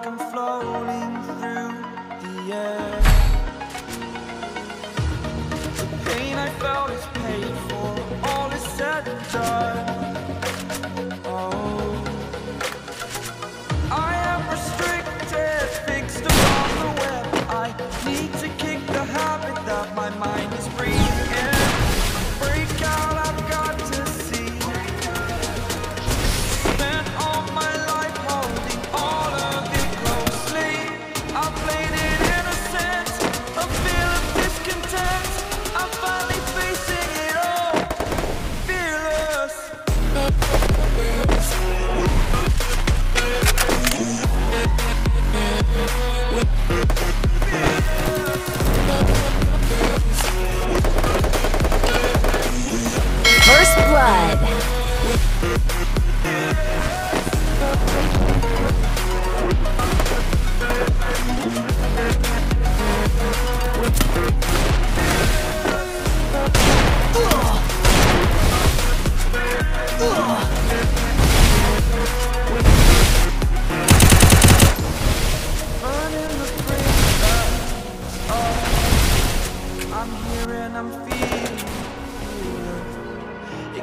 like I'm floating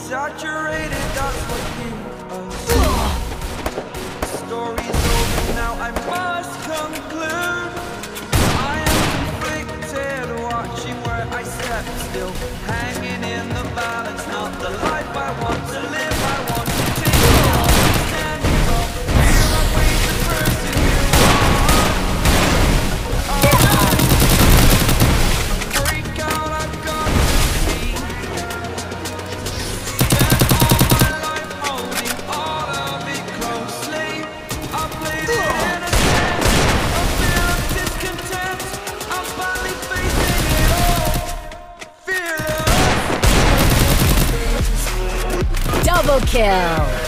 Exaggerated, that's what you are. Story's over now, I must conclude. I am conflicted, watching where I step still. Hanging in the balance, not the life I want to live. Kill.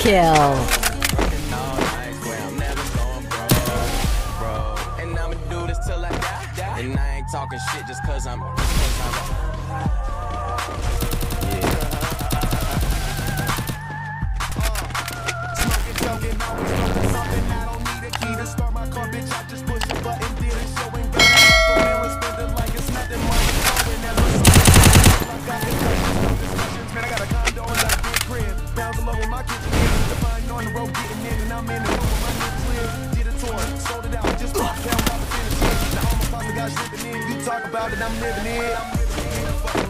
kill. Talking shit just cause I'm fine on the road, getting in, and I'm in the room with my new. Did a tour, sold it out, just down, finish pasta guys slipping in. You talk about it, I'm living it. I'm living it.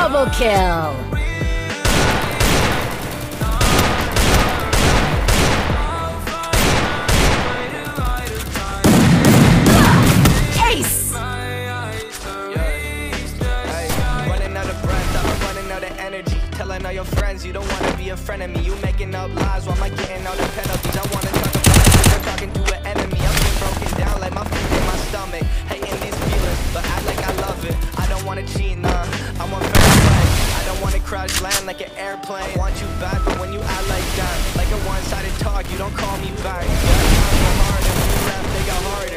Double kill. Your friends you don't wanna be a friend of me. You making up lies while I'm getting all the penalties. I wanna talk about it, talking to an enemy. I'm been broken down like my in my stomach. Hating these feelings, but act like I love it. I don't wanna cheat, nah. I crash land like an airplane. I want you back, but when you act like that, like a one-sided talk, you don't call me back.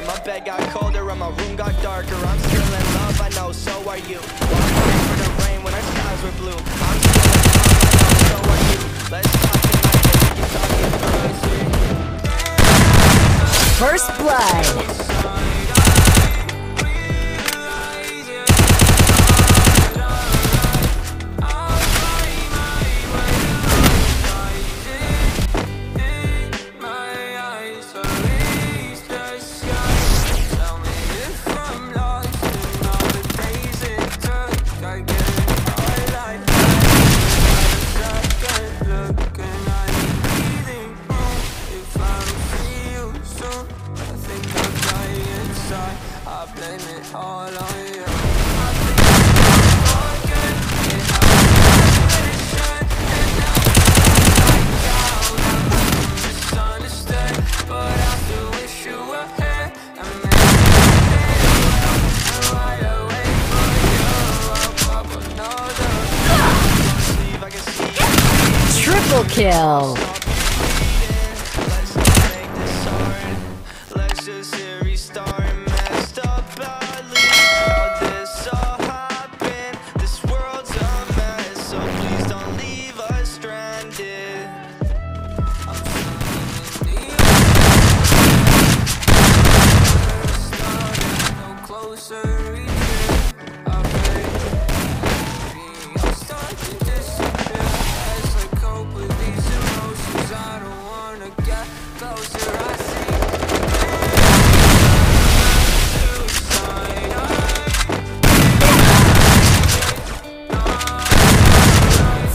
My bed got colder and my room got darker. I'm still in love, I know, so are you. Walking for the rain when our skies were blue. I'm still in love, I know, so are you. Let's talk we can talk. First blood. Kill. Let's just hit restart.